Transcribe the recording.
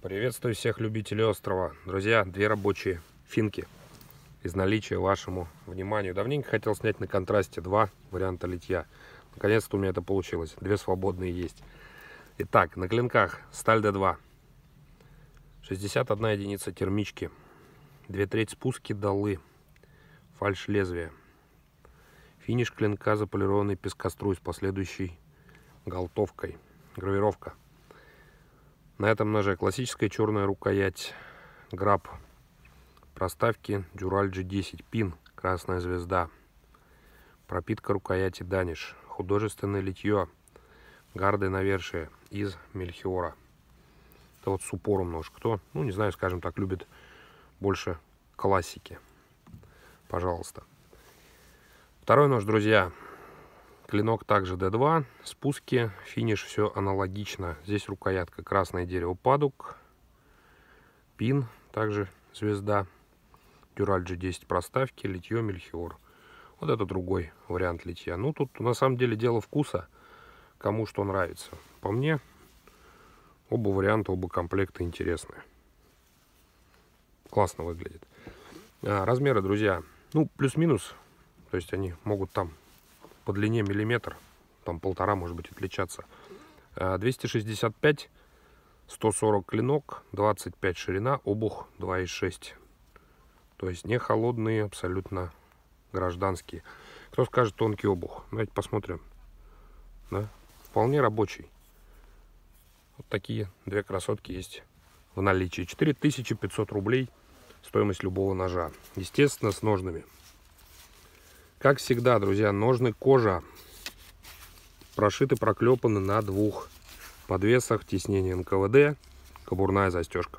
Приветствую всех любителей острова. Друзья, две рабочие финки из наличия вашему вниманию. Давненько хотел снять на контрасте два варианта литья. Наконец-то у меня это получилось. Две свободные есть. Итак, на клинках сталь D2. 61 единица термички. Две треть спуски долы. Фальш лезвия. Финиш клинка заполированный пескоструй с последующей галтовкой. Гравировка. На этом ноже классическая черная рукоять. Граб проставки Дюраль G10 пин. Красная звезда. Пропитка рукояти Даниш. Художественное литье. Гарды навершие из Мельхиора. Это вот с упором нож. Кто ну не знаю скажем так любит больше классики. Пожалуйста. Второй нож друзья Клинок также D2. Спуски, финиш, все аналогично. Здесь рукоятка красное дерево падук. Пин, также звезда. Дюраль G10 проставки, литье Мельхиор. Вот это другой вариант литья. Ну, тут на самом деле дело вкуса. Кому что нравится. По мне, оба варианта, оба комплекта интересные. Классно выглядит. А, размеры, друзья, ну, плюс-минус. То есть они могут там по длине миллиметр, там полтора может быть отличаться. 265, э, 140 клинок, 25 ширина, обух 2,6. То есть не холодные, абсолютно гражданские. Кто скажет тонкий обух? Давайте посмотрим. Да? Вполне рабочий. Вот такие две красотки есть в наличии. 4500 рублей стоимость любого ножа. Естественно, с ножными. Как всегда, друзья, ножны кожа прошиты, проклепаны на двух подвесах. Теснение НКВД, кобурная застежка.